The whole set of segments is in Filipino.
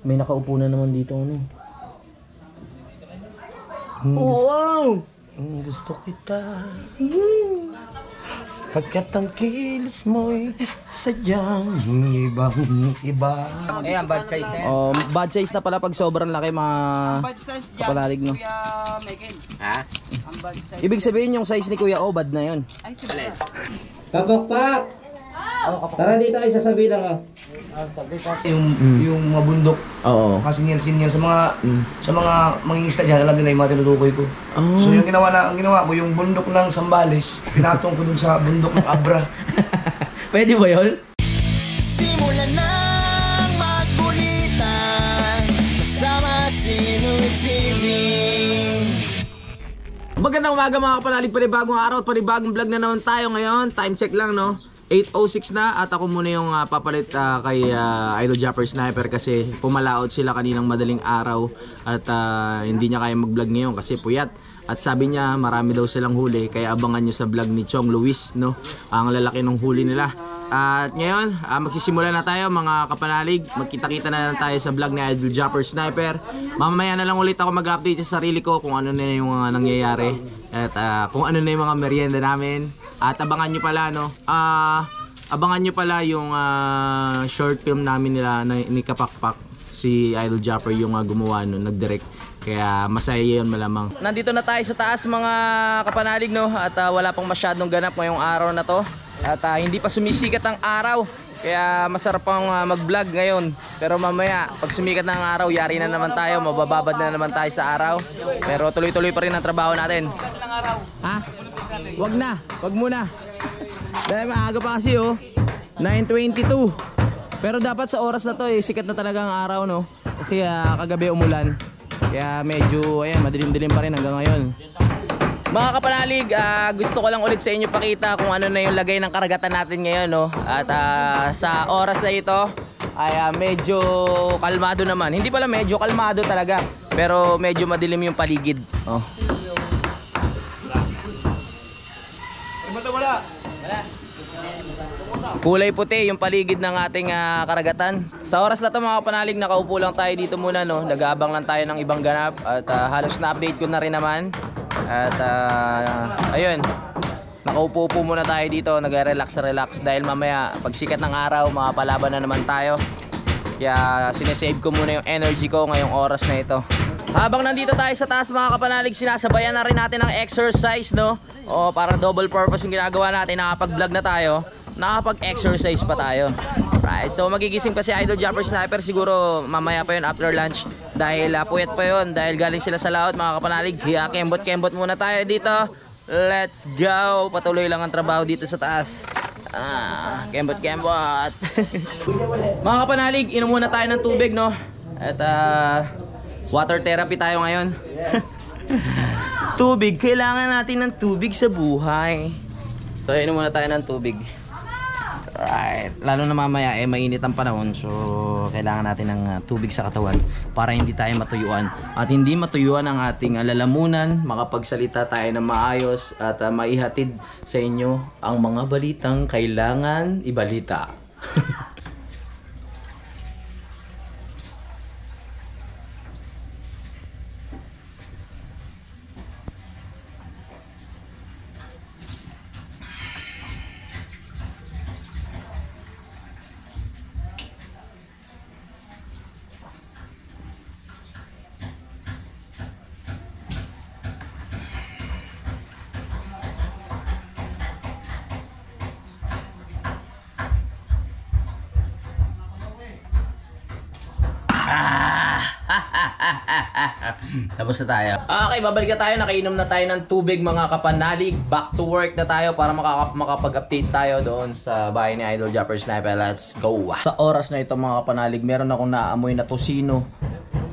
May nakaupo na naman dito ano. Wow! Mm, Gusto kita. Pagkat ang kilos mo'y sadyang ibang iba. Eh, ang bad size na yan. Oh, bad size na pala pag sobrang laki mga Bad size dyan, kapalalig no. Kuya Mekin. Ha? Ang bad size. Ibig sabihin yung size ni Kuya O, bad na yun. Ay, sila. Kapakpak! Tara dito ay sasabihin lang ah. Yung, yung mga bundok, Oo. mga senior-senior sa mga sa mga mangingisda dyan, alam nila yung mga tinutukoy ko. Oh. So yung ginawa na, ang ginawa ko, yung bundok ng Sambales, pinatong ko dun sa bundok ng Abra. Pwede ba yun? Simula nang magkulitan Kasama si Louie TV Magandang umaga mga kapanalig, panibagong araw at panibagong vlog na naman tayo ngayon. Time check lang no. 8.06 na at ako muna yung ah, papalit ah, kay ah, Idol Japper Sniper kasi pumalaot sila kaninang madaling araw at ah, hindi niya kaya mag-vlog ngayon kasi puyat. At sabi niya marami daw silang huli kaya abangan nyo sa vlog ni Chong Luis no. Ang lalaki ng huli nila. At ngayon, ah, magsisimula na tayo mga kapanalig. Magkita-kita na lang tayo sa vlog ni Idol Japper Sniper. Mamaya na lang ulit ako mag-update sa sarili ko kung ano na yung mga nangyayari. At ah, kung ano na yung mga merienda namin. At abangan nyo pala, no? Ah, abangan nyo pala yung ah, short film namin nila na, ni Kapakpak. Si Idol Japper yung ah, gumawa nun, nag-direct. Kaya masaya yun malamang. Nandito na tayo sa taas mga kapanalig no at ah, wala pang masyadong ganap ngayong araw na to. At ah, hindi pa sumisikat ang araw. Kaya masarap pang ah, mag-vlog ngayon. Pero mamaya, pag sumikat na ang araw, yari na naman tayo. Mabababad na naman tayo sa araw. Pero tuloy-tuloy pa rin ang trabaho natin. Ha? Wag na. Wag muna. Dahil maaga pa kasi oh. 9.22. Pero dapat sa oras na to eh, sikat na talaga ang araw no. Kasi ah, kagabi umulan. Kaya medyo, ayan, madilim-dilim pa rin hanggang ngayon. Mga kapanalig, ah, gusto ko lang ulit sa inyo pakita kung ano na yung lagay ng karagatan natin ngayon. No? At ah, sa oras na ito, ay ah, medyo kalmado naman. Hindi pala medyo kalmado talaga. Pero medyo madilim yung paligid. Oh. Kulay puti yung paligid ng ating ah, karagatan. Sa oras na to mga kapanalig, nakaupo lang tayo dito muna no. Nag-aabang lang tayo ng ibang ganap at ah, halos na-update ko na rin naman. At ah, ayun, nakaupo po muna tayo dito, nag-relax relax dahil mamaya pag sikat ng araw, makapalaban na naman tayo. Kaya sinesave ko muna yung energy ko ngayong oras na ito. Habang nandito tayo sa taas mga kapanalig, sinasabayan na rin natin ang exercise, no? O para double purpose yung ginagawa natin, nakapag-vlog na tayo, nakapag-exercise pa tayo. Right, so magigising pa si Idol Jumper Sniper. Siguro mamaya pa yun after lunch. Dahil uh, puyat pa yun. Dahil galing sila sa laot mga kapanalig. Kaya kembot-kembot muna tayo dito. Let's go! Patuloy lang ang trabaho dito sa taas. Ah, kembot-kembot. Mga kapanalig inom muna tayo ng tubig no? At ah, water therapy tayo ngayon. Tubig. Kailangan natin ng tubig sa buhay. So inom muna tayo ng tubig Right. Lalo na mamaya eh mainit ang panahon so kailangan natin ng uh, tubig sa katawan para hindi tayo matuyuan. At hindi matuyuan ang ating uh, lalamunan, makapagsalita tayo ng maayos at uh, maihatid sa inyo ang mga balitang kailangan ibalita. Tapos na tayo. Okay, babalik na tayo. Nakainom na tayo ng tubig mga kapanalig. Back to work na tayo para makaka- makapag-update tayo doon sa bahay ni Idol Japper Sniper. Let's go! Sa oras na ito mga kapanalig, meron akong naamoy na tosino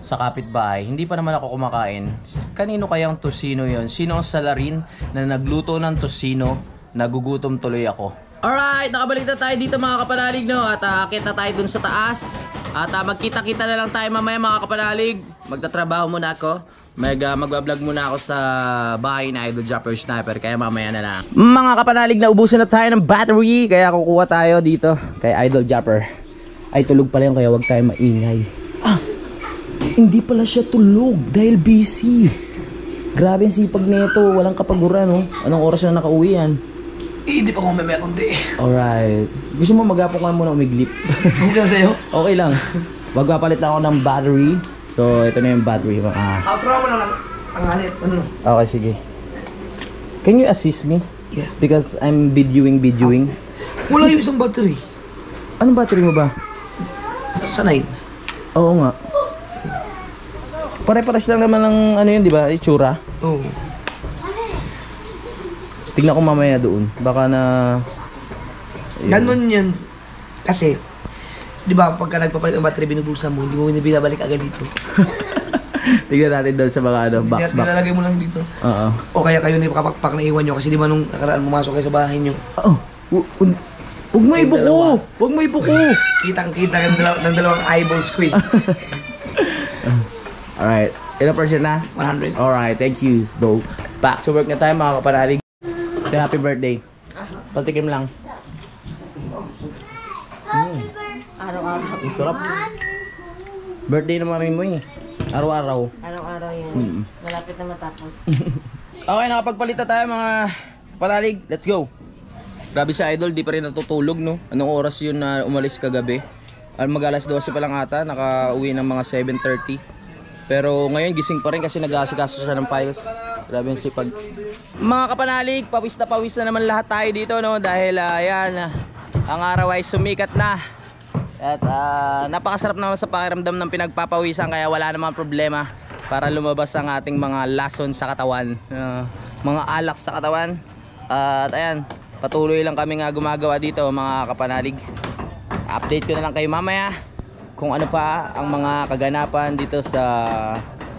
sa kapitbahay. Hindi pa naman ako kumakain. Kanino kayang tosino yon? Sino ang salarin na nagluto ng tosino? Nagugutom tuloy ako. Alright, nakabalik na tayo dito mga kapanalig no at uh, akit na tayo dun sa taas. At uh, magkita-kita na lang tayo mamaya mga kapanalig. Magtatrabaho muna ako. Mag, uh, magbablog muna ako sa bahay na Idol Dropper Sniper kaya mamaya na lang. Mga kapanalig, naubusan na tayo ng battery kaya kukuha tayo dito kay Idol Dropper. Ay tulog pala yun kaya wag tayo maingay. Ah, Hindi pala siya tulog dahil busy. Grabe ang sipag nito, walang kapaguran, no? Anong oras na nakauwi yan? Eh, hindi pa ako mamaya kundi. Alright. Gusto mo magapo ka muna umiglip? Hindi lang sa'yo. okay lang. Magpapalit lang ako ng battery. So, ito na yung battery. Mga... Outro mo lang ang ang hanit. Ano? Okay, sige. Can you assist me? Yeah. Because I'm videoing, videoing. Wala yung isang battery. Anong battery mo ba? Sa 9. Oo nga. Pare-pares lang naman ng ano yun, di ba? Itsura. Oo. Tignan ko mamaya doon. Baka na... Ganun yun. Kasi, di ba, pagka nagpapalit ng battery, binubuksan mo, hindi mo binabalik agad dito. Tignan natin doon sa mga ano, box, box. Nilalagay mo lang dito. Oo. O kaya kayo na kapakpak na iwan nyo kasi di ba nung nakaraan pumasok kayo sa bahay nyo, Oo. Hu- hu- Huwag mo dalawa. ibuko! Huwag mo ibuko! kitang kita ng, dalaw- ng dalawang eyeball squid. Alright. Ilang percent na? 100. Alright, thank you. So, back to work na tayo mga kapanalig. Say happy birthday. Patikim lang. Mm. Araw-araw. Ang sarap. Birthday ng mami mo eh. Araw-araw. Araw-araw yan. Mm. Malapit na matapos. Okay, nakapagpalita tayo mga panalig. Let's go. Grabe si Idol, di pa rin natutulog no. Anong oras yun na umalis kagabi? Mag alas 12 pa lang ata, nakauwi ng mga 7.30. Pero ngayon gising pa rin kasi nag-aasikaso siya ng files. Grabe yung sipag. Mga kapanalig, pawis na pawis na naman lahat tayo dito no dahil ah, ah, ang araw ay sumikat na. At ah, napakasarap naman sa pakiramdam ng pinagpapawisan kaya wala namang problema para lumabas ang ating mga lason sa katawan. Ah, mga alak sa katawan. at ayan, patuloy lang kami nga gumagawa dito mga kapanalig. Update ko na lang kayo mamaya kung ano pa ang mga kaganapan dito sa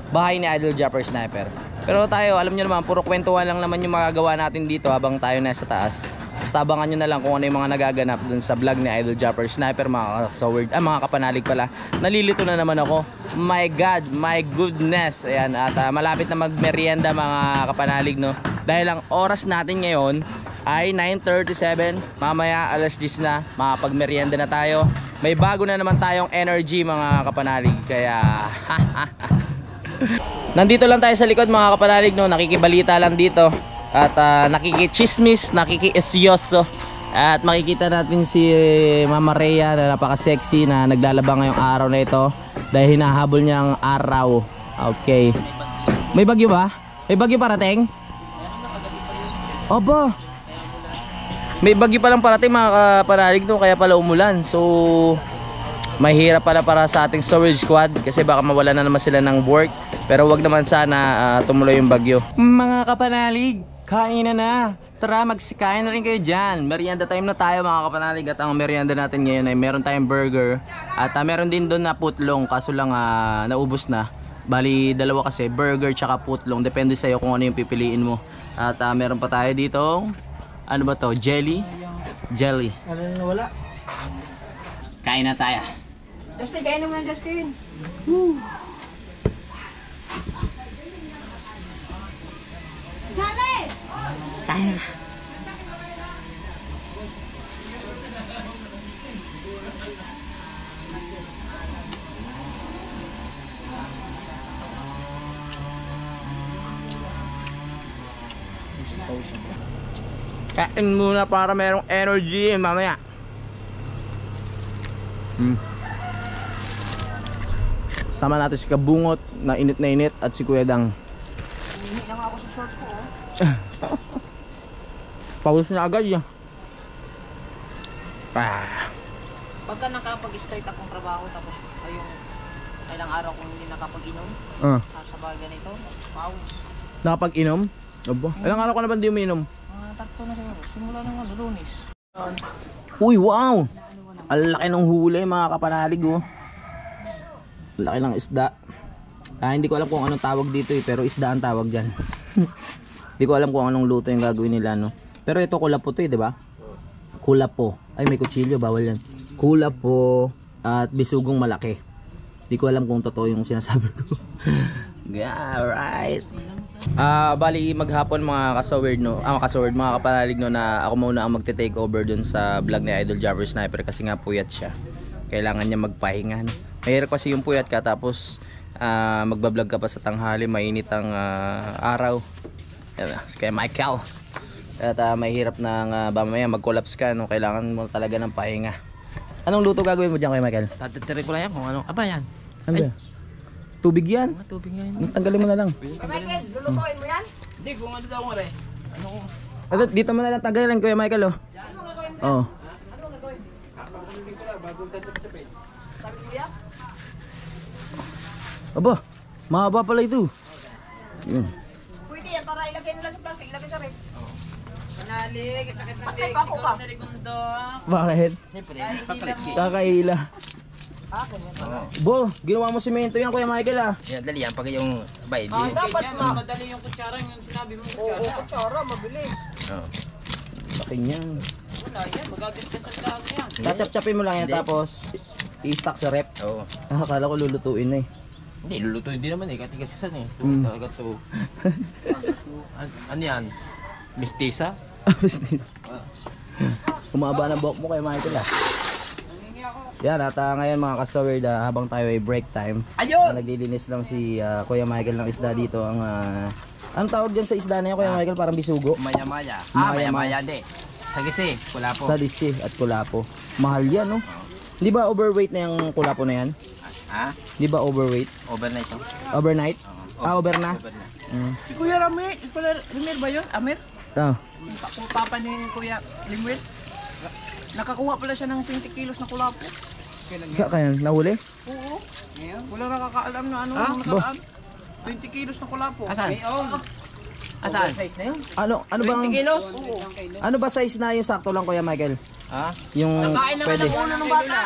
bahay ni Idol Japper Sniper. Pero tayo, alam nyo naman, puro kwentuhan lang naman yung magagawa natin dito habang tayo nasa taas. Basta abangan nyo na lang kung ano yung mga nagaganap dun sa vlog ni Idol Japper Sniper, mga kasaward, ah, mga kapanalig pala. Nalilito na naman ako. My God, my goodness. Ayan, at ah, malapit na magmerienda mga kapanalig, no? Dahil ang oras natin ngayon ay 9.37. Mamaya alas 10 na, makapagmerienda na tayo. May bago na naman tayong energy mga kapanalig. Kaya, Nandito lang tayo sa likod mga kapanalig no, nakikibalita lang dito at uh, nakikichismis, nakikiisyoso at makikita natin si Mama Rhea na napaka-sexy na naglalaba ngayong araw na ito dahil hinahabol niya ang araw. Okay. May bagyo ba? May bagyo parating? Aba. May bagyo pa lang parating mga kapanalig no, kaya pala umulan. So, mahirap pala para sa ating storage squad kasi baka mawala na naman sila ng work. Pero wag naman sana ah, tumuloy yung bagyo. Mga kapanalig kain na na. Tara magsikain na rin kayo dyan. Merienda time na tayo mga kapanalig. At ang merienda natin ngayon ay meron tayong burger. At ah, meron din doon na putlong kaso lang ah, naubos na. Bali dalawa kasi burger tsaka putlong. Depende sa'yo kung ano yung pipiliin mo. At ah, meron pa tayo dito ano ba to? Jelly? Jelly. Ano na wala? kain na tayo Justin, kain naman Justin. Kain na. Kain muna para merong energy mamaya. Hmm. Sama natin si Kabungot na init na init at si Kuya Dang. Hindi lang ako sa short ko. oh. Pawis na agad yan. Ah. Pagka nakapag-start akong trabaho tapos ayong ilang araw kong hindi nakapag-inom, Ah. sa bagay ganito, pawis. Nakapag-inom? Aba. Ilang araw ka na ba hindi uminom? Mga tatlo na siguro. Simula ano, lunes. Uy, wow! Ang laki ng huli mga kapanalig oh. Laki ng isda. Ah, hindi ko alam kung anong tawag dito eh, pero isda ang tawag dyan. Hindi ko alam kung anong luto yung gagawin nila no. Pero ito kulapo to eh, di ba? Kulapo. Ay, may kutsilyo, bawal yan. Kulapo at bisugong malaki. Hindi ko alam kung totoo yung sinasabi ko. yeah, right. Ah, bali maghapon mga kasaward no. Ah, kasaward mga kapanalig no na ako muna ang magte-take over dun sa vlog ni Idol Jabber Sniper kasi nga puyat siya. Kailangan niya magpahinga. No? Mahirap kasi yung puyat ka tapos ah, magbablog ka pa sa tanghali, mainit ang ah, araw. Yan, Kuya Michael. At ah, mahirap na nga ba mamaya mag-collapse ka, no? kailangan mo talaga ng pahinga. Anong luto gagawin mo dyan Kuya Michael? Tatitiri ko lang yan kung ano. Aba yan. Ano ba? Tubig yan. Tubig nga yan. Tanggalin mo na lang. Michael, lulutuin mo yan? Hindi, kung ano daw ko rin. Ano ko? Ito, dito mo na lang tanggalin Kuya Michael oh. Oo. Aba, mahaba pala ito. Yun. Pwede yan para ilagay nila sa plastic, ilagay sa rep. Panalig, sakit ng pa ako ka. Narigundo. Bakit? Kakaila. Bo, ginawa mo simento yan Kuya Michael ah. Yan, dali yan. Pag yung bay. Ah, dapat ma. madali yung kutsara yung sinabi mo. Oo, kutsara, mabilis. Oo. Laki niyan. Wala yan, magagasgasan lang yan. Chachap-chapin mo lang yan Hindi. tapos i-stack sa rep. Oo. Ah, akala ko lulutuin na eh. Hindi, lulutuin din naman eh. Katigasasan eh. Ito, Mm. talaga to. An- ano yan? Mistisa? Business. Kumaba na buhok mo kay Michael ah. Yan at ah, ngayon mga kasaward ah, habang tayo ay break time. Ayun! ah, naglilinis lang si ah, Kuya Michael ng isda dito ang ah, anong tawag dyan sa isda na yan Kuya Michael parang bisugo. Maya-maya. Ah, Maya-maya. hindi. Sagisi, wala po. Sa disi at kulapo. Mahal yan no. Di ba overweight na yung kulapo na yan? Ha? Di ba overweight? Over na ito? Overnight? Ah, over na? Over na. Mm. Kuya Ramir, pala Ramir ba yun? Amir? Ah, Kung papa ni Kuya Limwil. Nakakuha pala siya ng 20 kilos na kulapo. sa kanya nahuli? Oo. Ngayon, wala nakakaalam na ano ang nakaraan. 20 kilos na kulapo. Asan? Asan? Size na yun? Ano ano bang 20 kilos? ano ba size na yung sakto lang Kuya Michael? Ha? Yung Kain naman pwede. ng ulo ng bata.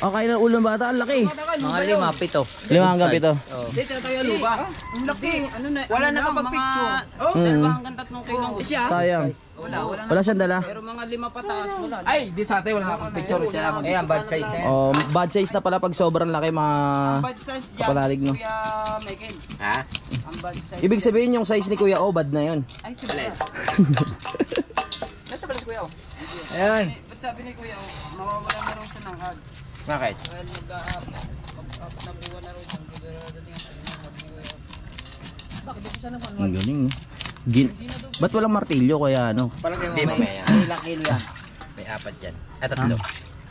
Okay na ulo ng bata, ang laki. Mga lima, pito. Lima hanggang pito. Hindi, tinatayo luba. Ang laki. Ano na, Wala ano nakapag-picture. Oh, Mm. hanggang tatlong kilong siya. Sayang. Wala, wala na. Wala siyang dala. Pero mga lima pataas, wala. Ay, di sa atin, wala na akong picture. Siya lang. Eh, ang bad size na yan. Oh, bad size na pala pag sobrang laki mga Bad size dyan, kapalalig, no? Kuya Michael. Ha? Ang bad size. Ibig sabihin yung size ni Kuya O bad na 'yon. Ay, sila. Nasa balas Kuya? oh? Ayan. Sabi ni Kuya, oh, mawawala na raw siya ng hag. Bakit? Dahil mag-up, mag-up na buwan na raw siya. Dadating ang hag ni Kuya. Bakit dito siya naman? Ang galing, no? Gin Ba't walang martilyo kaya ano? Hindi, mamaya yan. Ilang kilo yan? May apat yan. Ah, tatlo.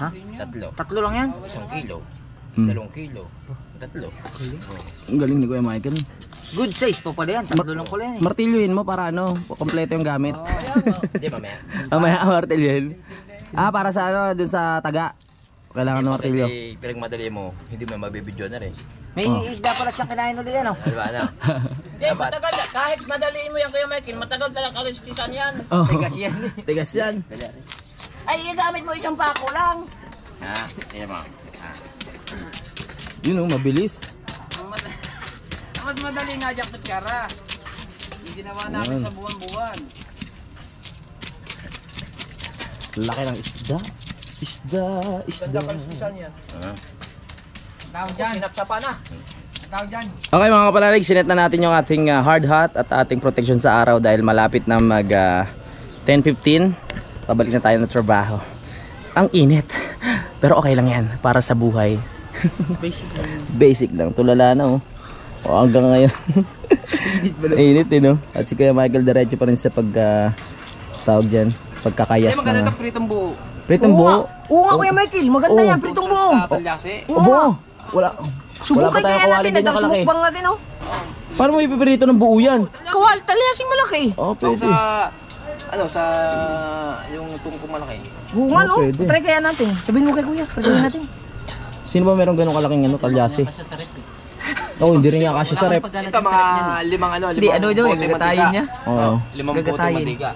Ha? Tatlo. Tatlo lang yan? Isang kilo. Hmm. Dalawang kilo. Tatlo. Ang galing ni Kuya Michael. Good size po pala yan. Tatlo lang pala yan. Martilyohin mo para ano, kompleto yung gamit. Hindi, mamaya. Mamaya martilyohin. Ah, para sa ano, dun sa taga. Kailangan ng martilyo. Pag pinagmadali mo, hindi mo mabibidyo na rin. May Oh. isda pala siyang kinain ulit yan. Oh. Ano ba na? Hindi, matagal. Kahit madaliin mo yan kaya Michael, matagal talaga kaliskisan yan. Oh. Tigas yan. Tigas yan. Ay, gamit mo isang pako lang. Ha? Ayan mo. Ha? Yun oh, mabilis. Ang mad- ang mas madali nga dyan kutsara. Yung ginawa namin sa buwan-buwan. Laki ng isda. Isda, isda. Tawag dyan. Sinapsa pa na. Tawag dyan. Okay mga kapalalig, sinet na natin yung ating ah, hard hat at ating protection sa araw dahil malapit na mag ah, 10.15. Pabalik na tayo ng trabaho. Ang init. Pero okay lang yan para sa buhay. Basic lang. Basic lang. Tulala na oh. O hanggang ngayon. init eh no. At si Kuya Michael diretso pa rin sa pag ah, tawag dyan. Pagkakayas Hindi, maganda ng... ito pritong buo. Pritong buo. Oo nga Kuya Michael, maganda Oo. yan, pritong buo. Sa talyasi. Obo. Wala. Wala Subukan pa tayong kaya natin, nagsusubukbang natin oh. Paano mo ipiprito ng buo yan? Kawal, talyasing malaki. Oh, Ito pwede. sa... Ano, sa... Yung tungkong malaki. Oo nga Oh, no, pwede. try kaya natin. Sabihin mo kay Kuya, try kaya natin. Sino ba meron ganong kalaking ano, talyasi? Oo, oh, hindi rin niya kasi sa rep. Ito mga limang ano, limang ano daw, bote gagatayin mantika. niya. Oo, Limang bote Gagatayin. mantika.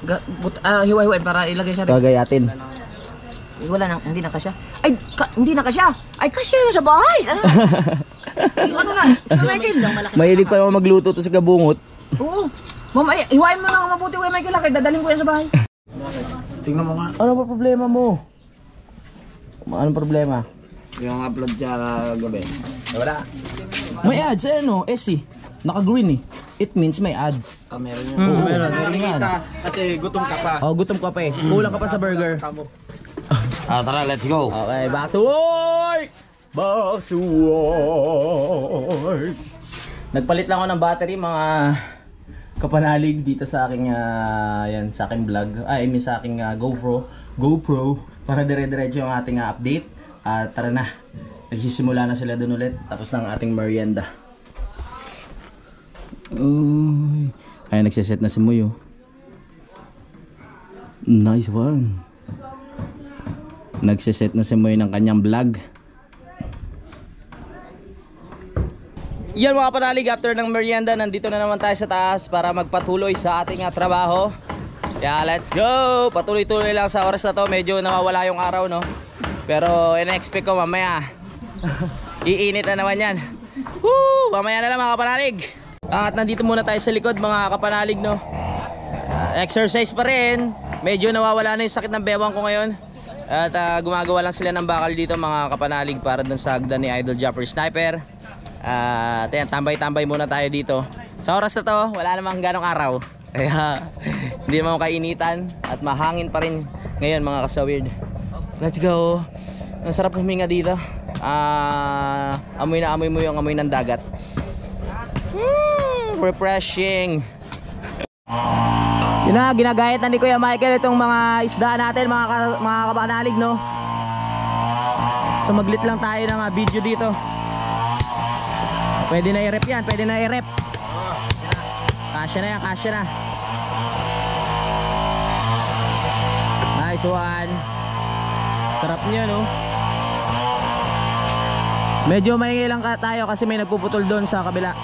Ga- but, ah, hiwa-hiwain para ilagay sa ref. gagayatin. Eh, Wala na, hindi na kasya. Ay, ka- hindi na kasya. Ay, kasya na sa bahay. Ah. Yung ano na, Kuya Michael. Mahilig pa naman magluto to sa kabungot. Oo. Mamaya, hiwain mo na nga mabuti Kuya Michael. Kaya dadalhin ko yan sa bahay. Ano ba problema mo? Anong problema? Yung upload siya gabi. Wala. May ads, eh no, SC. Naka-green eh. It means may ads. Ah, meron yun. Oo, meron. Meron yan. Kasi gutom ka pa. Oh, gutom ka pa eh. Kulang ka pa sa burger. Ah, tara, let's go. Okay, back to work! Back to work! Nagpalit lang ako ng battery mga kapanalig dito sa aking ah, yan sa aking vlog. Ay, I mean sa aking ah, GoPro, GoPro para dire-diretso yung ating ah, update. At tara na. Nagsisimula na sila doon ulit tapos ng ating merienda. Uy. Ay, nagsiset na si Muyo. Nice one. Nagsiset na si Moy ng kanyang vlog. Yan mga panalig, after ng merienda, nandito na naman tayo sa taas para magpatuloy sa ating ah, trabaho. Yeah, let's go! Patuloy-tuloy lang sa oras na to, medyo nawawala yung araw, no? Pero in-expect ko mamaya, iinit na naman yan. Woo! Mamaya na lang mga kapanalig. At nandito muna tayo sa likod mga kapanalig, no? exercise pa rin. Medyo nawawala na yung sakit ng bewang ko ngayon. At ah, gumagawa lang sila ng bakal dito mga kapanalig para dun sa hagdan ni Idol Japper Sniper. At ayan, tambay-tambay muna tayo dito. Sa oras na to, wala namang ganong araw. Kaya hindi naman kainitan at mahangin pa rin ngayon mga kasawird. Let's go. Ang sarap huminga dito. Ah, amoy na amoy mo yung amoy ng dagat. Hmm, refreshing. Yun na, ginagayat na ni Kuya Michael itong mga isda natin, mga, ka, mga kabanalig, no? So maglit lang tayo ng ah, video dito. Pwede na i-rep yan, pwede na i-rep. Kasya na yan, kasya na. Nice one. Sarap niya, no? Medyo maingay lang tayo kasi may nagpuputol doon sa kabila.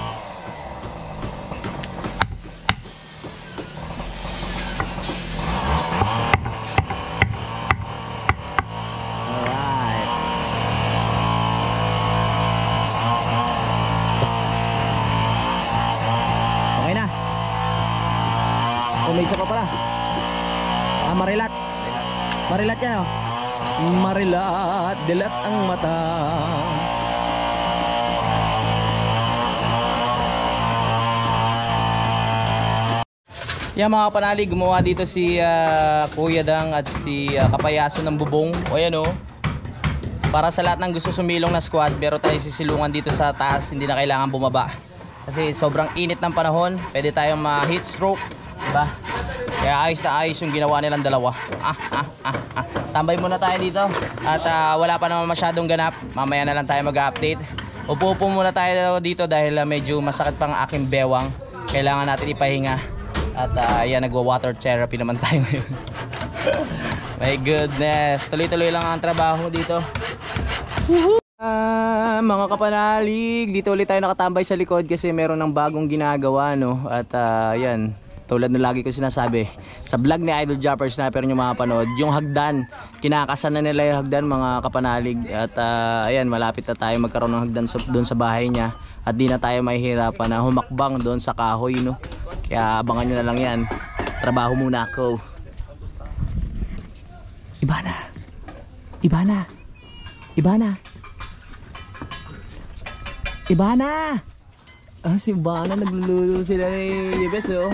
Marilat yan oh. Marilat, dilat ang mata. Yan mga panali, gumawa dito si ah, Kuya Dang at si ah, Kapayaso ng Bubong. O yan o. Para sa lahat ng gusto sumilong na squad, pero tayo sisilungan dito sa taas, hindi na kailangan bumaba. Kasi sobrang init ng panahon, pwede tayong ma-heat stroke. Diba? Kaya ayos na ayos yung ginawa nilang dalawa. Ah, ah, ah, ah. Tambay muna tayo dito. At ah, wala pa naman masyadong ganap. Mamaya na lang tayo mag-update. Upo-upo muna tayo dito dahil ah, medyo masakit pang aking bewang. Kailangan natin ipahinga. At uh, ayan, nagwa-water therapy naman tayo ngayon. My goodness. Tuloy-tuloy lang ang trabaho dito. Ah, mga kapanalig, dito ulit tayo nakatambay sa likod kasi meron ng bagong ginagawa, no? At ah, ayan, tulad na lagi ko sinasabi, sa vlog ni Idol Japper Sniper nyo mapapanood, yung hagdan, kinakasan na nila yung hagdan mga kapanalig. At ah, ayan, malapit na tayo magkaroon ng hagdan sa, doon sa bahay niya. At di na tayo mahihirapan na humakbang doon sa kahoy, no? Kaya abangan nyo na lang yan. Trabaho muna ako. Ibana! Ibana! Ibana! Ibana! Ah, si Ibana nagluluto sila ni Yebes, oh.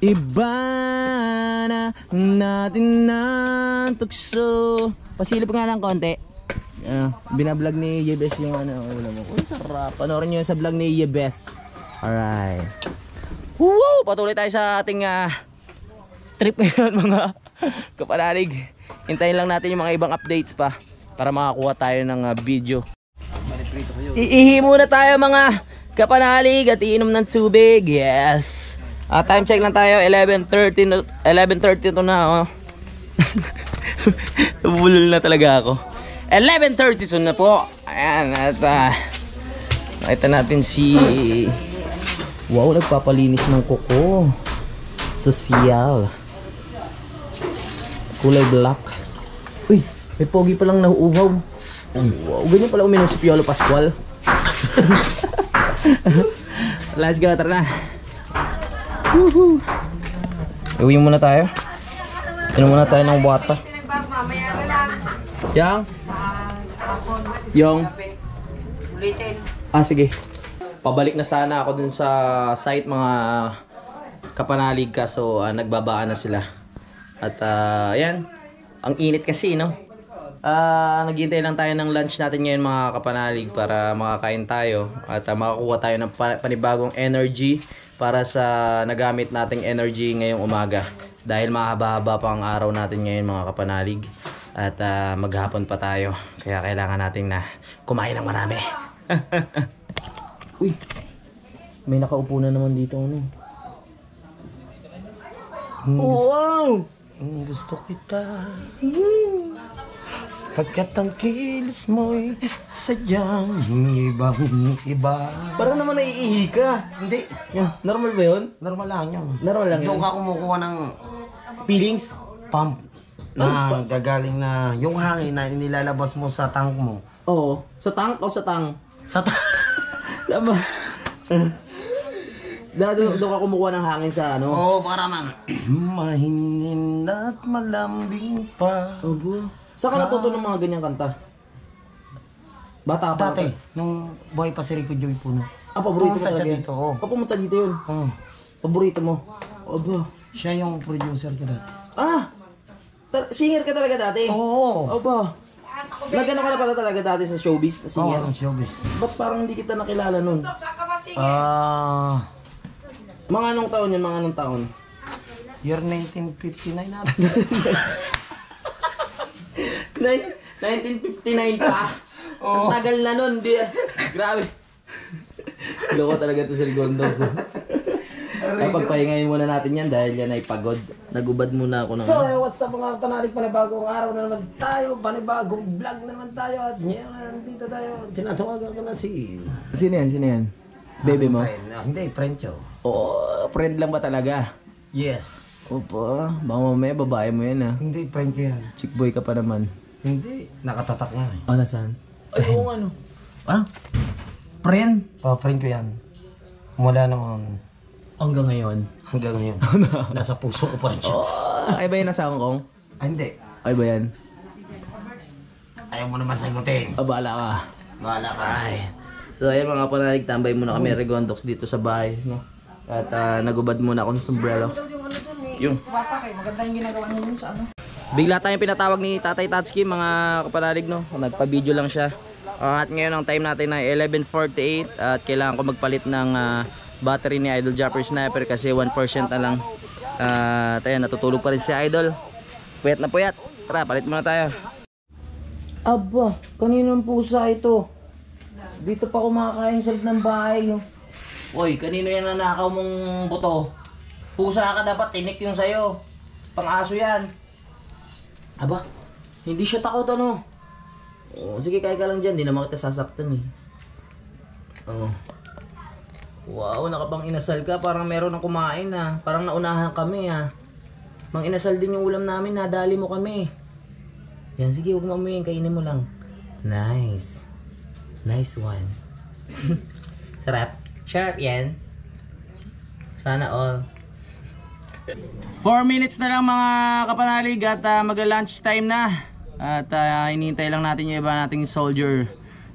Ibana natin ng tukso. Pasilip nga lang konti. Ah, binablog ni Yebes yung ano, ulam mo. Uy, sarap. Panoorin nyo yun sa vlog ni Yebes. Alright. Woo! Patuloy tayo sa ating ah, trip ngayon mga kapanalig. Hintayin lang natin yung mga ibang updates pa para makakuha tayo ng ah, video. Iihi muna tayo mga kapanalig at iinom ng tubig. Yes. Ah, time check lang tayo. 11.30 na- 11.30 to na. Oh. Nabulol na talaga ako. 11.30 to na po. Ayan. At ah, makita natin si... Wow, nagpapalinis ng kuko. Social. Kulay black. Uy, may pogi palang nauuhaw. Wow, ganyan pala uminom si Piolo Pascual. Let's go, tara na. Woohoo. Uwi muna tayo. Inom muna tayo ng water. Yang? Yung? Ah, sige. Pabalik na sana ako dun sa site mga kapanalig kaso ah, nagbabaan na sila. At ah, ayan, ang init kasi no. Ah, naghihintay lang tayo ng lunch natin ngayon mga kapanalig para makakain tayo at ah, makakuha tayo ng pa- panibagong energy para sa nagamit nating energy ngayong umaga. Dahil mahaba-haba pa ang araw natin ngayon mga kapanalig at ah, maghapon pa tayo. Kaya kailangan natin na kumain ng marami. Uy, may nakaupo na naman dito ano. Wow! Mm, Gusto kita Pagkat ang kilos mo'y sadyang ibang iba Parang naman naiihi ka. Hindi, Yeah, normal ba yun? normal lang yan Normal lang Doon yun. ka kumukuha ng Feelings? pump na gagaling na yung hangin na nilalabas mo sa tank mo. Oo. Sa tank o sa tang? Sa tank. Tama. Dado doon ka kumukuha ng hangin sa ano? Oo, para man. Mahinin at malambing pa. Abo. Saan ka natuto ng mga ganyang kanta? Bata pa Dati, ka? nung buhay pa si Rico Joy Puno. Ah, paborito mo Pumunta talaga siya yan? dito, oo. Ah, pumunta dito yun. Oo. Paborito mo? Aba. Siya yung producer ko dati. Ah! Ta- singer ka talaga dati? Oo. Aba. Nagano ka na pala talaga dati sa showbiz na Oo, singer? ang showbiz. Ba't parang hindi kita nakilala nun? Ah, Mga anong taon yan? Mga anong taon? year 1959 natin. Nin- 1959 pa. Ang tagal na nun, di. Grabe. Loko talaga to si Rigondos. Ay, pagpahingayin muna natin yan dahil yan ay pagod. Nagubad muna ako ng So, eh, what's up mga panalig, panibagong araw na naman tayo, panibagong vlog na naman tayo, at ngayon na nandito tayo, tinatawagan ko na si... Sino yan? Sino yan? Baby mo? Friend. Ah, hindi, Frencho. Oo, friend lang ba talaga? Yes. Opo, baka mamaya babae mo yan ah. Hindi, Frencho yan. Chick boy ka pa naman. Hindi, nakatatak nga eh. Ah, nasaan? Ay, oo ano. Ah? Friend? Oh, Frencho yan. Mula naman Hanggang ngayon. hanggang ngayon. Nasa puso ko pa rin siya. Oh, ay ba yan nasa Hong Kong? Ah, hindi. Ay ba yan? Ayaw mo naman sagutin. Ah, bahala ka. Bahala ka. Ay. So ayun mga panalig, tambay muna kami Regondox dito sa bahay, no? At ah, nagubad muna ako ng sombrero. Yung Bata kayo, maganda yung ginagawa niyo sa ano. Bigla tayong pinatawag ni Tatay Tatsuki, mga kapanalig, no? Nagpa-video lang siya. Ah, at ngayon ang time natin ay 11.48 at kailangan ko magpalit ng ah, battery ni Idol Japper Sniper kasi 1% na lang. At ayun, natutulog pa rin si Idol. Puyat na puyat. Tara, palit muna tayo. Aba, kaninong pusa ito? Dito pa kumakain sa loob ng bahay. oh. Uy, kanino yan nanakaw mong buto? Pusa ka dapat, tinik yung sayo. Pang-aso yan. Aba, hindi siya takot ano. Oh, sige, kaya ka lang dyan. Di naman kita sasaktan eh. Oh. Wow, nakapang inasal ka. Parang meron ng kumain ah. Parang naunahan kami ah. Mang inasal din yung ulam namin. Nadali mo kami. Yan, sige, huwag mo amuyin. Kainin mo lang. Nice. Nice one. Sarap. Sharp yan. Sana all. 4 minutes na lang mga kapanalig at uh, magla-lunch time na. At uh, hinihintay lang natin yung iba nating soldier.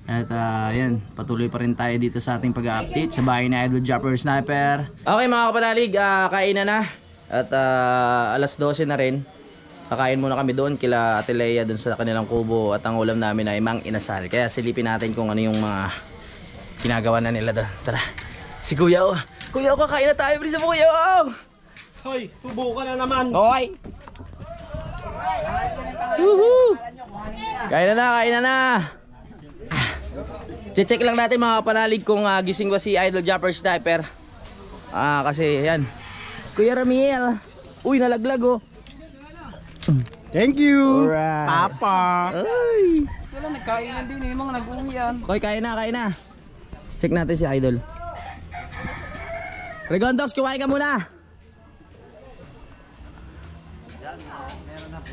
At uh, patuloy pa rin tayo dito sa ating pag-update sa bahay ni Idol Jumper Sniper. Okay mga kapanalig, uh, kainan na. At uh, alas 12 na rin. Kakain muna kami doon kila Ate Leia doon sa kanilang kubo at ang ulam namin ay mang inasal. Kaya silipin natin kung ano yung mga ginagawa na nila doon. Tara. Si Kuya O. Kuya O, kakain na tayo. Bilis mo Kuya O. Hoy, tubo ka na naman. Okay. Woohoo! Kain na na, kain na na. Ah. Che-check lang natin mga panalig kung ah, gising ba si Idol Jumper Sniper. Ah, kasi yan. Kuya Ramiel. Uy, nalaglag oh. Thank you. Alright. Papa. Ay. Wala, nagkainan din eh, mga nag-uyan. Okay, kain na, kain na. Check natin si Idol. Regondox, kumain ka muna.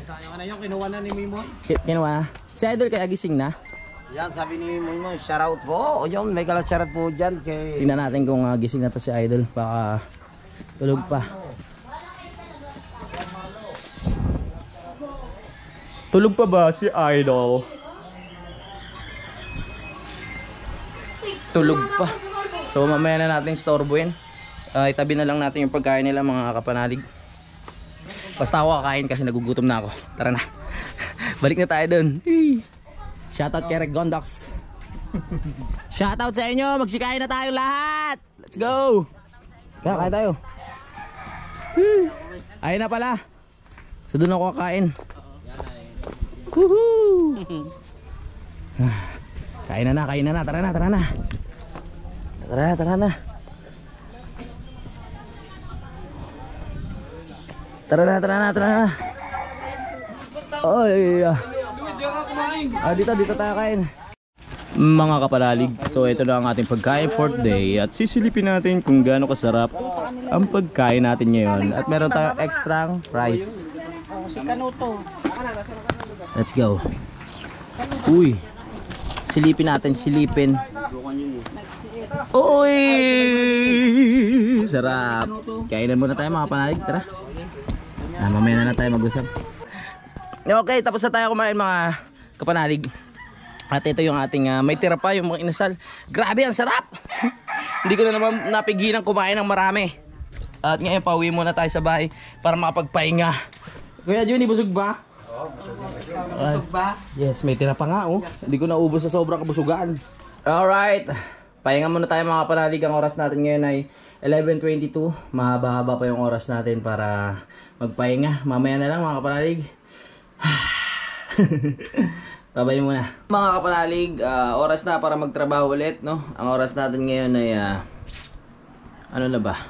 Tayo na yung kinuha na ni Mimoy. Ki- Kinuha na. Si Idol kaya gising na. Yan, sabi ni Mimoy, shoutout po. O yun, may galat shoutout po dyan kay... Tingnan natin kung ah, gising na pa si Idol. Baka tulog pa. Tulog pa ba si Idol? Tulog pa. So mamaya na natin storboyin. Uh, itabi na lang natin yung pagkain nila mga kapanalig. Basta ako kakain kasi nagugutom na ako. Tara na. Balik na tayo dun. Shoutout kay Reg Gondox. Shoutout sa inyo. Magsikain na tayo lahat. Let's go. Kaya, kain tayo. Ayun na pala. So doon ako kakain. Woohoo! Kain na na, kain na na. Tara na, tara na. Tara na, tara na. Tara na, tara na, tara na. Oy. Ah, dito, dito tayo kain. Mga kapalalig, so ito na ang ating pagkain for today at sisilipin natin kung gaano kasarap ang pagkain natin ngayon at meron tayong extra rice. Si Kanuto. Let's go. Uy. Silipin natin, silipin. Uy! Sarap. Kainan muna tayo mga panalig. Tara. Ah, mamaya na lang tayo mag-usap. Okay, tapos na tayo kumain mga kapanalig. At ito yung ating ah, may tira pa yung mga inasal. Grabe, ang sarap! Hindi ko na naman napigilan kumain ng marami. At ngayon pauwi muna tayo sa bahay para makapagpahinga. Kuya Juni, busog ba? Busog ba? Yes, may tira pa nga oh. Hindi ko naubos sa sobrang kabusugan. Alright. Pahinga muna tayo mga panalig. Ang oras natin ngayon ay 11.22. Mahaba-haba pa yung oras natin para magpahinga. Mamaya na lang mga kapanalig. Babay muna. Mga kapanalig, ah, oras na para magtrabaho ulit, no? Ang oras natin ngayon ay ah, ano na ba?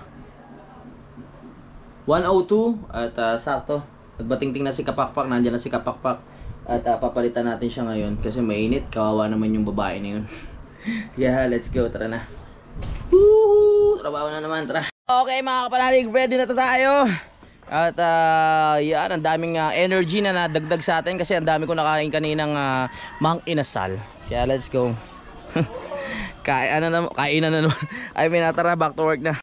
102 at ah, sakto. Nagbatingting na si Kapakpak, nandiyan na si Kapakpak. At ah, papalitan natin siya ngayon kasi mainit. Kawawa naman yung babae na yun. yeah, let's go. Tara na. Woo! Trabaho na naman, tara. Okay mga kapanalig, ready na tayo. At ah, yan, ang daming ah, energy na nadagdag sa atin kasi ang dami ko nakain kaninang uh, mang inasal. Kaya let's go. Kain ano na, kainan na naman. I mean, tara, back to work na.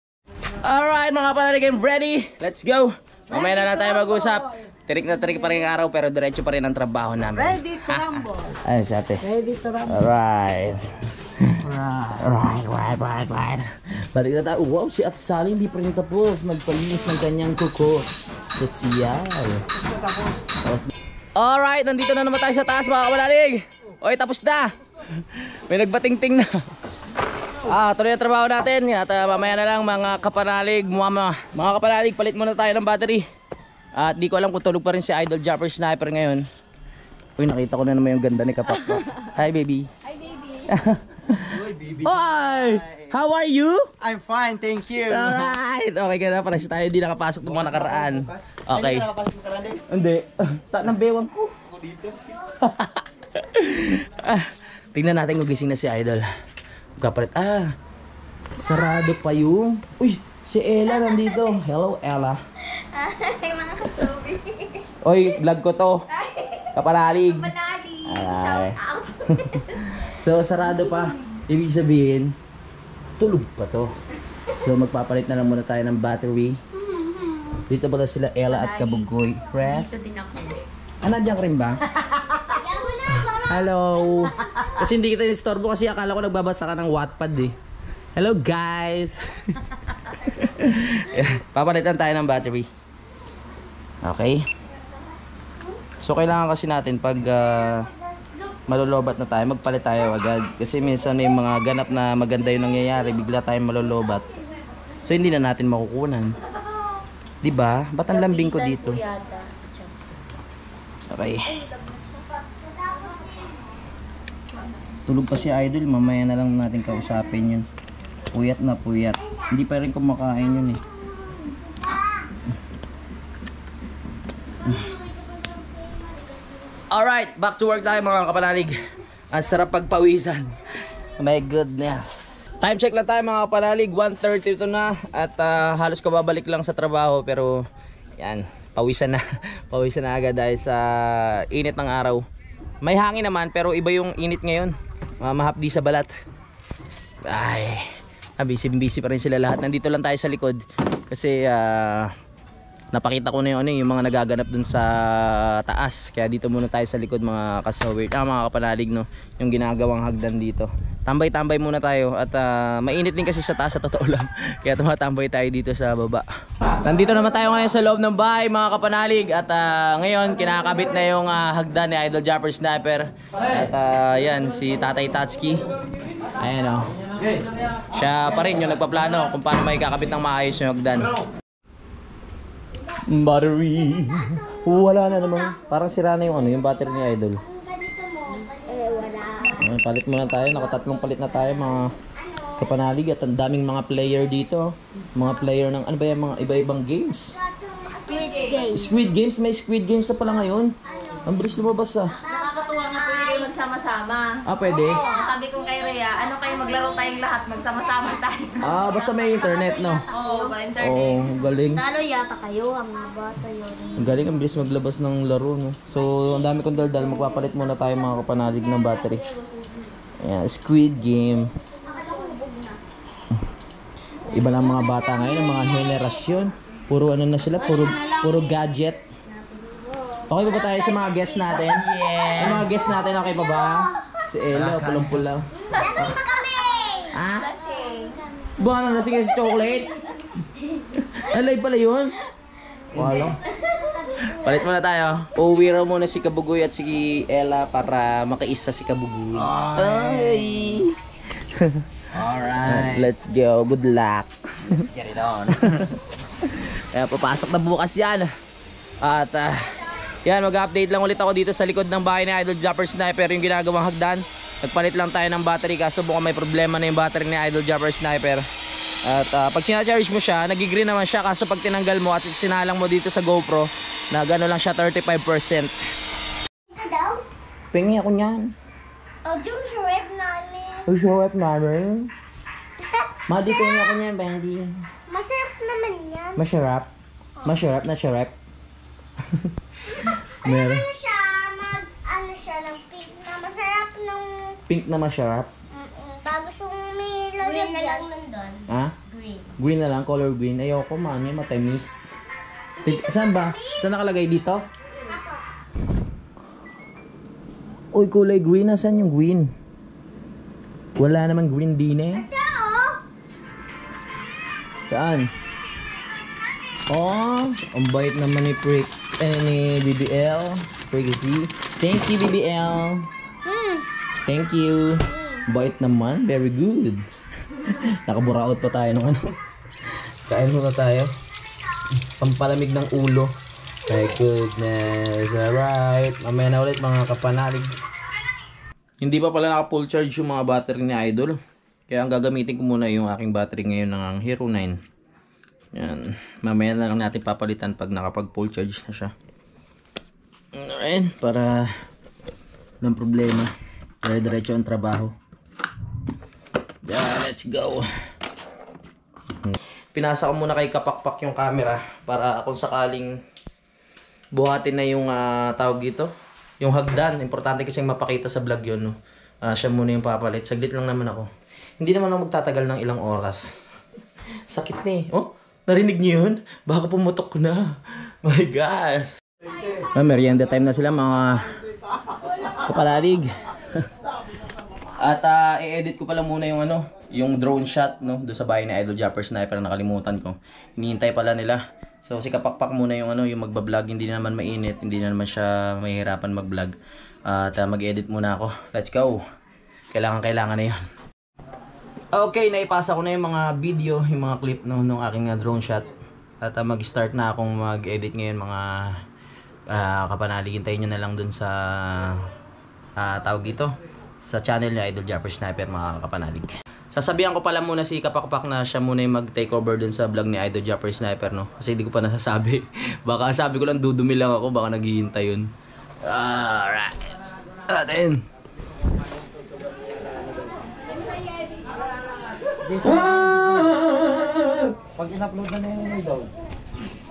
Alright mga panalig, I'm ready. Let's go. Mamaya na lang tayo mag-usap. Tirik na tirik pa rin ang araw pero diretso pa rin ang trabaho namin. Ready to rumble. Ay, si ate. Ready to rumble. Alright. Right, right, right, right. Balik na tayo. Wow, si Ate Sally hindi pa rin tapos magpalinis ng kanyang kuko. Sosyal. Alright, nandito na naman tayo sa taas mga kamalalig. Oy, tapos na. May nagbatingting na. Ah, tuloy ang trabaho natin. At ah, mamaya na lang mga kapanalig, mga, mga kapanalig, palit muna tayo ng battery. At di ko alam kung tulog pa rin si Idol Jumper Sniper ngayon. Uy, nakita ko na naman yung ganda ni Kapakpak. Hi, baby. Hi, baby. Hi! How are you? I'm fine, thank you. Alright! Okay ka na, parang tayo hindi nakapasok ng mga nakaraan. Okay. Hindi. Saan ang bewang ko? ah, tingnan natin kung gising na si Idol. Kapalit. Ah, sarado pa yung... Uy, si Ella nandito. Hello, Ella. Kasubi. Oy, vlog ko to. Kapalalig. Ay. Shout out. So, sarado pa. Ibig sabihin, tulog pa to. So, magpapalit na lang muna tayo ng battery. Dito pala sila Ella at Kabugoy. Press. Dito din ako. Ah, nandiyan ka rin ba? Hello. Kasi hindi kita nistorbo kasi akala ko nagbabasa ka ng Wattpad eh. Hello guys. Papalitan tayo ng battery. Okay. So kailangan kasi natin pag ah, malolobat na tayo, magpalit tayo agad. Kasi minsan may mga ganap na maganda yung nangyayari, bigla tayong malolobat. So hindi na natin makukunan. ba? Ba't ang lambing ko dito? Okay. Tulog pa si Idol, mamaya na lang natin kausapin yun. Puyat na puyat. Hindi pa rin kumakain yun eh. Alright, back to work tayo mga kapanalig. Ang sarap pagpawisan. My goodness. Time check lang tayo mga kapanalig. 1.30 to na. At ah, halos kababalik lang sa trabaho. Pero yan, pawisan na. pawisan na agad dahil sa init ng araw. May hangin naman pero iba yung init ngayon. Uh, mahapdi sa balat. Ay, ah, busy busy pa rin sila lahat. Nandito lang tayo sa likod kasi ah, napakita ko na yung, ano, yung mga nagaganap dun sa taas. Kaya dito muna tayo sa likod mga kasawir, ah, mga kapanalig no, yung ginagawang hagdan dito. Tambay-tambay muna tayo at ah, mainit din kasi sa taas sa totoo lang. Kaya tumatambay tayo dito sa baba. Nandito naman tayo ngayon sa loob ng bahay mga kapanalig at ah, ngayon kinakabit na yung ah, hagdan ni Idol Japper Sniper. At ah, yan si Tatay Tatski. Ayan o. Siya pa rin yung nagpaplano kung paano may kakabit ng maayos yung hagdan. Battery. Wala na naman. Parang sira na yung ano, yung battery ni Idol. Eh, wala. Ay, palit muna tayo. Nakatatlong palit na tayo mga kapanalig at ang daming mga player dito. Mga player ng ano ba yan, mga iba-ibang games. Squid Game. Squid Games, may Squid Games na pala ngayon. Ang bilis lumabas ah. Nakakatuwa nga po kayo magsama-sama. Ah, pwede? Oo, sabi ko kay Rhea, ano kayo maglaro tayong lahat, magsama-sama tayo. Ah, basta may internet, no? Oo, ba Oo, internet. galing. Talo yata kayo, ang mga bata yun. Ang galing, ang bilis maglabas ng laro, no? So, ang dami kong daldal. Magpapalit muna tayo mga kapanalig ng battery. Ayan, Squid Game. Iba lang mga bata ngayon, ang mga henerasyon. Puro ano na sila, puro, puro gadget. Okay ba ba tayo sa mga guests natin? Yes! Ang mga guests natin, okay pa ba? Si Ella, pulang-pula. Lasing pa kami! Ha? Lasing. Ba, ano na sige si chocolate? Alay pala yun? Wala. Palit muna tayo. Uuwi raw muna si Kabugoy at si Ella para makaisa si Kabugoy. Ay! Alright. Let's go. Good luck. Let's get it on. Kaya papasok na bukas yan. At ah, yan, mag-update lang ulit ako dito sa likod ng bahay ni Idol Japper Sniper yung ginagawang hagdan. Nagpalit lang tayo ng battery kaso mukhang may problema na yung battery ni Idol Japper Sniper. At ah, pag sinacharge mo siya, nagigreen naman siya kaso pag tinanggal mo at sinalang mo dito sa GoPro, na gano'n lang siya 35%. Ito daw? Pingi ako niyan. Oh, yung shrimp namin. Oh, show up namin. Madi pingi ako niyan, Bendy. Masarap naman yan. Masarap. Masarap na sarap. Meron. Ano siya, mag, ano siya, ng pink na masarap nung, Pink na masarap. mm tapos yung may Green na lang nandun. Ha? Green. Green na lang, color green. Ayoko man, may matamis. Tig- Saan ba? Saan nakalagay dito? Uy, kulay green. Nasaan yung green? Wala naman green din eh. Saan? Oh, ang bait naman ni Prick, eh, ni BBL. Prickzy. Thank you, BBL. Hmm. Thank you. Bait naman. Very good. Nakaburaot pa tayo ng ano. Kain muna tayo. Pampalamig ng ulo. My goodness. Alright. Mamaya na ulit mga kapanalig. Hindi pa pala naka full charge yung mga battery ni Idol. Kaya ang gagamitin ko muna yung aking battery ngayon ng Hero 9. Yan. Mamaya na lang natin papalitan pag nakapag full charge na siya. Alright. Para ng problema. Dire-diretso ang trabaho. Yeah, let's go. Pinasa ko muna kay Kapakpak yung camera para kung sakaling buhatin na yung ah, tawag dito. Yung hagdan. Importante kasi mapakita sa vlog yun. No? Ah, siya muna yung papalit. Saglit lang naman ako. Hindi naman ako magtatagal ng ilang oras. Sakit na eh. Oh, narinig niyo yun? Baka pumutok na. My gosh. Ah, merienda time na sila mga kapalalig. At ah, i-edit ko pala muna yung ano, yung drone shot no, do sa bahay ni Idol Japper Sniper na nakalimutan ko. Hinihintay pala nila. So si Kapakpak muna yung ano, yung magba-vlog, hindi na naman mainit, hindi na naman siya mahihirapan mag-vlog. At ah, mag-edit muna ako. Let's go. Kailangan kailangan na 'yon. Okay, naipasa ko na yung mga video, yung mga clip no, nung aking ah, drone shot. At ah, mag-start na akong mag-edit ngayon mga uh, kapanalig. Hintayin nyo na lang dun sa ah, tawag dito sa channel ni Idol Japper Sniper mga kapanalig. Sasabihan ko pala muna si Kapakpak na siya muna yung mag-take over dun sa vlog ni Idol Japper Sniper no. Kasi hindi ko pa nasasabi. baka sabi ko lang dudumi lang ako, baka naghihintay yun. Alright. Atin. Pag in-upload na na yung daw.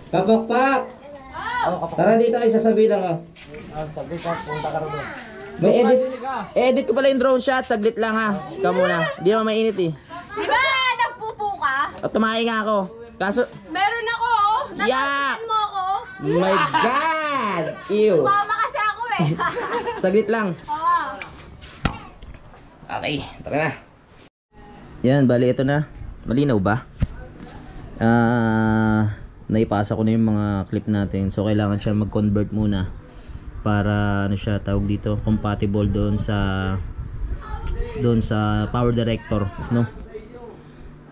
Kapakpak! Tara dito ay sasabihin lang ah. Sabi ka, punta ka rin doon. May edit. Edit ko pala yung drone shot. Saglit lang ha. Ikaw muna. Hindi naman mainit eh. Di ba nagpupo ka? At tumahi nga ako. Kaso, Meron ako, oh. Yeah. Natasihan mo ako. My God! Ew! Mama kasi ako eh. Saglit lang. Oo. Okay, tara na. Yan, bali ito na. Malinaw ba? Ah, naipasa ko na yung mga clip natin. So kailangan siya mag-convert muna para ano siya tawag dito, compatible doon sa doon sa power director, no?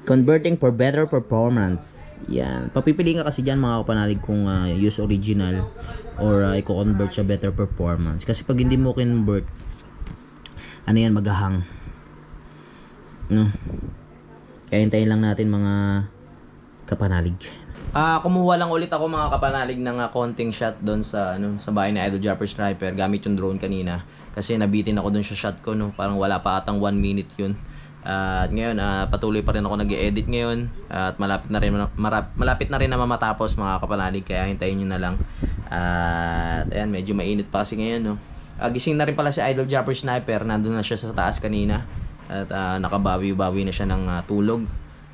Converting for better performance. Yan. Papipiliin ka kasi diyan mga kapanalig kung ah, use original or uh, i-convert sa better performance. Kasi pag hindi mo convert, ano yan maghahang no? Kaya hintayin lang natin mga kapanalig. Ah kumuha lang ulit ako mga kapanalig ng ah, konting shot doon sa ano sa bahay ni Idol Japper Sniper gamit yung drone kanina. Kasi nabitin ako doon sa shot ko no? Parang wala pa atang 1 minute yun. Ah, at ngayon ah, patuloy pa rin ako nag-edit ngayon. At malapit na rin malapit na rin na matapos mga kapanalig. Kaya hintayin niyo na lang. At ayan medyo mainit pa kasi ngayon no? Ah, gising na rin pala si Idol Japper Sniper. Nandun na siya sa taas kanina. At ah, nakabawi-bawi na siya ng ah, tulog.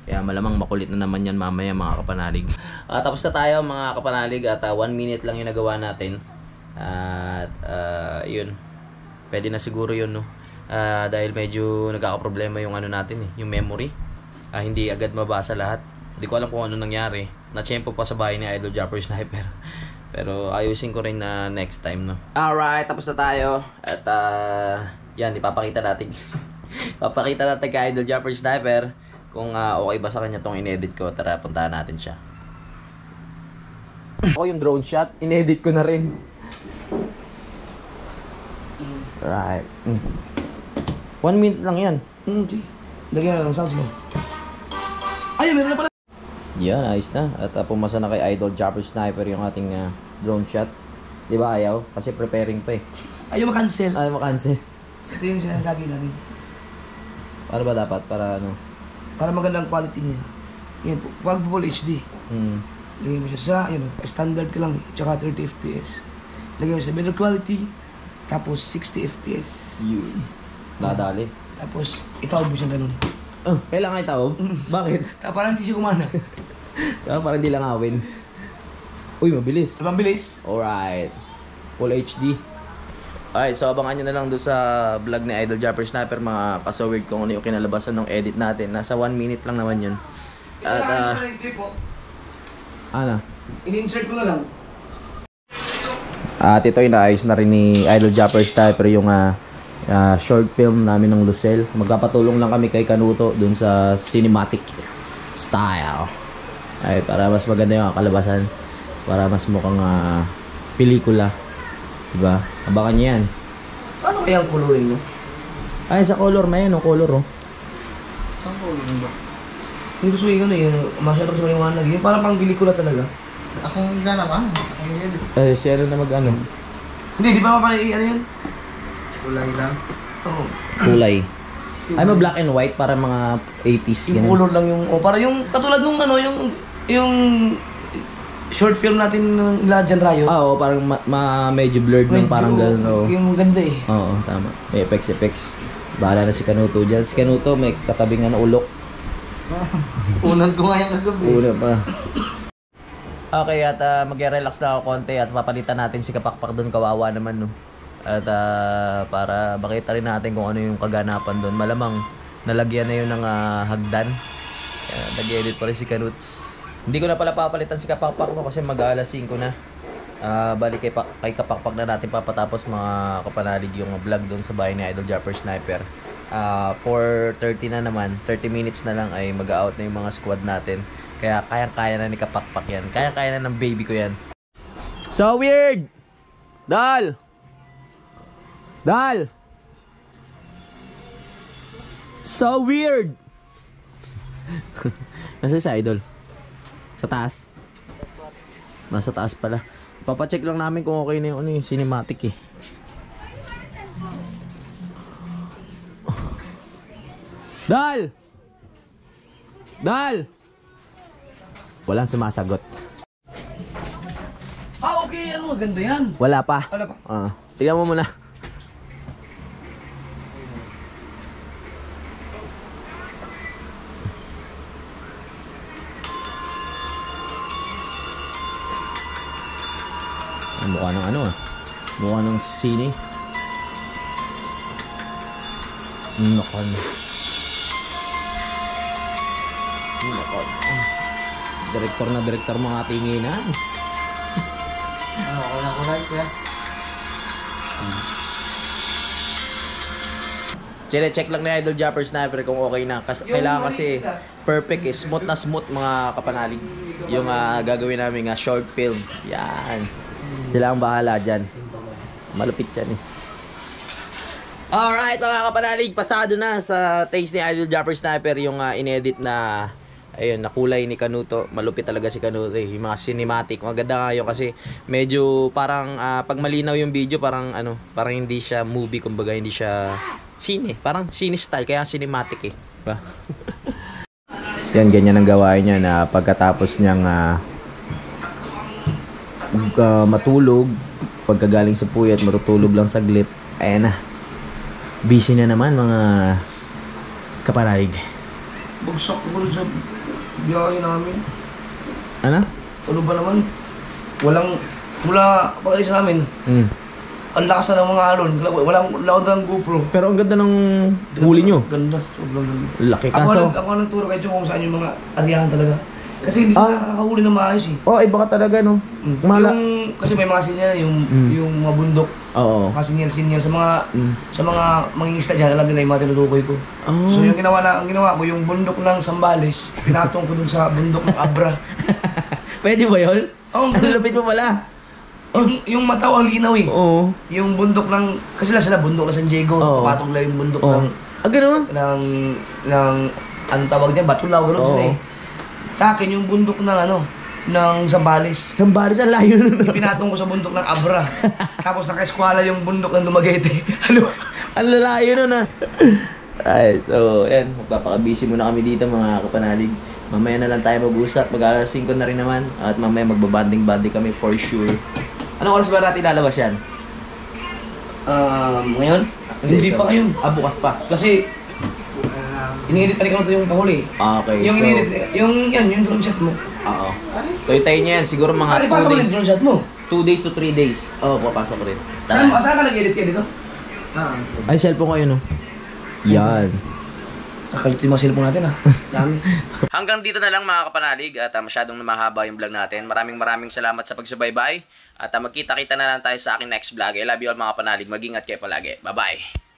Kaya malamang makulit na naman yan mamaya mga kapanalig. Ah, tapos na tayo mga kapanalig at 1 minute lang yung nagawa natin. At ah, yun. Pwede na siguro yun no. Ah, dahil medyo nagkakaproblema yung ano natin eh, yung memory. Ah, hindi agad mabasa lahat. Hindi ko alam kung ano nangyari. Na-tempo pa sa bahay ni Idol Japper Sniper. Pero ayusin ko rin na next time, no? Alright, tapos na tayo. At, ah, yan, ipapakita natin. Papakita natin kay Idol Jumper Sniper kung ah, okay ba sa kanya tong inedit ko. Tara, puntahan natin siya. Ako yung drone shot, inedit ko na rin. Right. Mm. One minute lang yan. Hmm, di. Lagyan na ng sounds mo. Ay, meron na pala. Yan, ayos na. At uh, pumasa na kay Idol Jumper Sniper yung ating ah, drone shot. Di ba ayaw? Kasi preparing pa eh. Ayaw makancel. Ayaw makancel. Ito yung sinasabi namin. Para ba dapat? Para ano? Para magandang quality niya. Yan po. Po full HD. Hmm. Lagyan mo siya sa, yun, standard ka lang. Tsaka 30 FPS. Lagyan mo siya better quality. Tapos 60 FPS. Yun. Dadali. Tapos, itawag mo siya ganun. Oh, kailangan itaw? Bakit? Tapos parang hindi siya kumana. Ah, parang di lang awin. Uy, mabilis. Ang bilis? Alright. Full HD. Alright, so abangan nyo na lang doon sa vlog ni Idol Japper Sniper mga kasawid kung ano yung kinalabasan ng edit natin. Nasa 1 minute lang naman yun. At, ah, ano? In-insert ko na lang. At ito inaayos na rin ni Idol Japper Sniper yung ah, ah, short film namin ng Lucel. Magpapatulong lang kami kay Kanuto dun sa cinematic style. Ay, para mas maganda yung kalabasan. Para mas mukhang ah, pelikula. Diba? Abangan nyo yan. Paano kaya ang coloring no? Ay, sa color na yan, oh, color oh. Saan coloring ba? Hindi gusto yung ano yung masyado sa maliwanag. Yung parang pang pelikula talaga. Akong gana ba? Akong yun. Eh, si ano na mag ano? Hindi, di ba mapalay ano yun? Kulay lang. Oo. Kulay. Ay, mo black and white para mga 80s. Yung ganun. color lang yung, o para yung katulad nung ano, yung, yung short film natin ng La Jan Rayo. Ah, oo, parang ma- ma- medyo blurred ng Medyo- parang gano'n. oo. Yung ganda eh. Oo, tama. May effects, effects. Bahala na si Kanuto dyan. Si Kanuto may katabing na ulok. Unan ko nga yung kagabi. Una pa. Okay, at uh, mag-relax na ako konti at papalitan natin si Kapakpak doon. Kawawa naman, no? At ah, para makita rin natin kung ano yung kaganapan doon. Malamang nalagyan na yun ng ah, hagdan. Uh, Nag-edit pa rin si Kanuts. Hindi ko na pala papalitan si Kapakpak mo kasi mag-aalas 5 na. Ah, balik kay, pa- kay Kapakpak na natin papatapos mga kapanalig yung vlog doon sa bahay ni Idol Japper Sniper. Ah, 4.30 na naman, 30 minutes na lang ay mag-out na yung mga squad natin. Kaya kayang-kaya na ni Kapakpak yan. Kayang-kaya na ng baby ko yan. So weird! Dal! Dal! So weird! Nasa si Idol? Sa taas? Nasa taas pala. Papacheck lang namin kung okay na yung ano, yung cinematic eh. Dal! Dal! Walang sumasagot. Ah, okay. Ano, maganda yan. Wala pa. Wala pa. Ah, tingnan mo muna. Mukha ng ano ah. Mukha ng sine. Nakon. Nakon. Direktor na direktor mga tinginan. Ano, okay lang ko right, kuya? Chile, check lang ni Idol Japper Sniper kung okay na. Kas kailangan kasi perfect eh. Smooth na smooth mga kapanalig. Yung ah, gagawin namin nga short film. Yan. Sila ang bahala dyan. Malupit yan eh. Alright mga kapanalig, pasado na sa taste ni Idol Japper Sniper yung ah, inedit na ayun, na kulay ni Kanuto. Malupit talaga si Kanuto eh. Yung mga cinematic. Maganda nga yun kasi medyo parang ah, pag malinaw yung video parang ano, parang hindi siya movie kumbaga hindi siya sine. Parang cine style kaya cinematic eh. Diba? Yan, ganyan ang gawain niya na pagkatapos niyang ah, ah, matulog, pagkagaling sa puyat, matutulog lang saglit, ayan na. Busy na naman mga kapanalig. Bagsak ko sa biyahe namin. Ano? Ano ba naman? Walang, mula pag-alis namin, Mm. ang lakas na ng mga alon. Walang, walang ng GoPro. Pero ang ganda ng huli nyo. Ganda, sobrang ganda. Laki Ako, kaso. nag, ako nagturo kay kung saan yung mga ariyahan talaga. Kasi hindi sila Ah. nakakahuli na maayos eh. Oh, iba ka talaga no. Mm. Mala- Yung, kasi may mga sinyal, yung, Mm. yung mga bundok, Oo. mga sinyal-sinyal sa mga Mm. sa mga mangingisda dyan, alam nila yung mga tinutukoy ko. Oh. So yung ginawa na, ang ginawa ko, yung bundok ng Sambales, pinatong ko dun sa bundok ng Abra. Pwede ba yun? Oh, Ang lupit mo pala. yung, yung mataw ang linaw eh. Oo. Yung bundok ng, kasi lang sila bundok ng San Diego, Oo. patong lang yung bundok Oo. ng, Ah, ganun? ng, ng, anong tawag niya, Batulaw, ganun sila Oo. eh. Sa akin, yung bundok ng ano, ng Sambales. Sambaris ang layo nun. Pinatong ko sa bundok ng Abra. Tapos naka-eskwala yung bundok ng Dumaguete. Ano? ang lalayo nun ah. Ay, so, yan. Magpapaka-busy muna kami dito mga kapanalig. Mamaya na lang tayo mag-usap. Mag-alas 5 na rin naman. At mamaya magbabanding-banding kami for sure. Anong oras ba natin lalabas yan? Um, ngayon? Hindi pa ngayon. Ah, bukas pa. Kasi, inedit pa rin ko yung pahuli. Okay, yung so... inedit, yung yan, yung drone shot mo. Oo. So, itayin niya yan. Siguro mga Ay, 2 pasok mo days. yung drone shot mo. 2 days to 3 days. Oo, oh, papasok ko rin. Saan, mo- Tara. saan ka nag-edit ka dito? Ay, cellphone ko yun, oh. Yan. Kakalit yung mga cellphone natin ah. Dami. Hanggang dito na lang mga kapanalig at ah, masyadong mahaba yung vlog natin. Maraming maraming salamat sa pagsubaybay at ah, magkita-kita na lang tayo sa aking next vlog. I love you all mga kapanalig. Mag-ingat kayo palagi. Bye-bye. Na